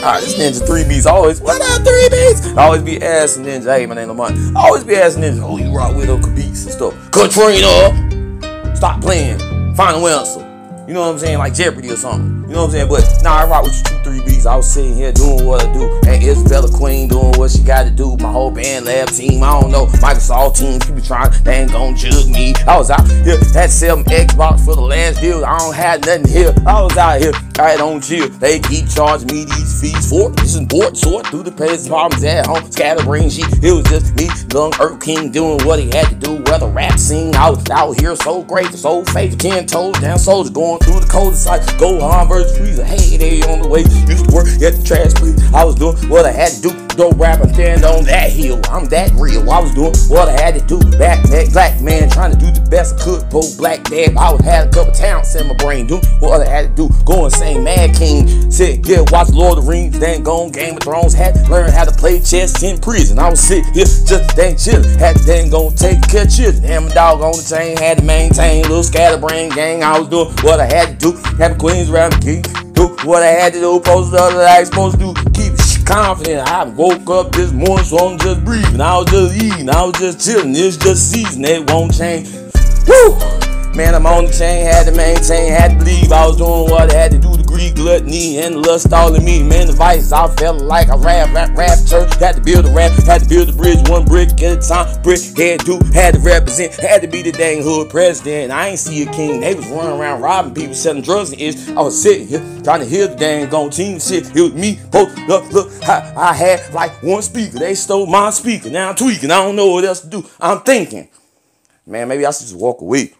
Alright, this Ninja 3 Beats always, what up 3 Beats? I always be asking Ninja, hey, my name Lamont. I always be asking Ninja, who you rock with or beats and stuff. Katrina! Stop playing. Final answer. You know what I'm saying? Like Jeopardy or something. You know what I'm saying? But nah, I rock with you two, three beats. I was sitting here doing what I do. And Isabella Queen doing what she got to do. My whole BandLab team. I don't know. Microsoft team. Be trying, they ain't gonna jug me. I was out here, had seven Xbox for the last deal. I don't have nothing here. I was out here, I don't chill. They keep charging me these fees for this and board sort through the pages problems at home. Scatterbrain sheet. It was just me, young Earth King, doing what he had to do. Whether rap scene, I was out here so great, so faithful, ten toes down, soldiers going through the cold side. Go on versus trees. Hey, they on the way. Used to work at the trash place. I was doing what I had to do. Don't rap and stand on that hill. I'm that real. I was doing what I had to do. Back that black man trying to do the best I could. Post black dad. I was had a couple towns in my brain. Doing what I had to do. Going same Mad King. Sit here, watch Lord of the Rings. Then gone Game of Thrones. Had to learn how to play chess in prison. I was sitting here just dang chillin'. Had to then go take care of children. Had my dog on the chain. Had to maintain little scatterbrain gang. I was doing what I had to do. Having queens around the king. What I had to do. Post other that I supposed to do. Keep confident. I woke up this morning, so I'm just breathing. I was just eating. I was just chilling. It's just season. It won't change. Woo! Man, I'm on the chain, had to maintain, had to believe I was doing what I had to do The greed, gluttony, and the lust all in me. Man, the vice, I felt like a rap, rap, rap church. Had to build a rap, had to build a bridge, one brick at a time. Brick, head do, had to represent, had to be the dang hood president. I ain't see a king, they was running around robbing people, selling drugs and ish. I was sitting here trying to hear the dang gone team shit. It was me, post, look, look, I, I had like one speaker. They stole my speaker. Now I'm tweaking, I don't know what else to do. I'm thinking, man, maybe I should just walk away.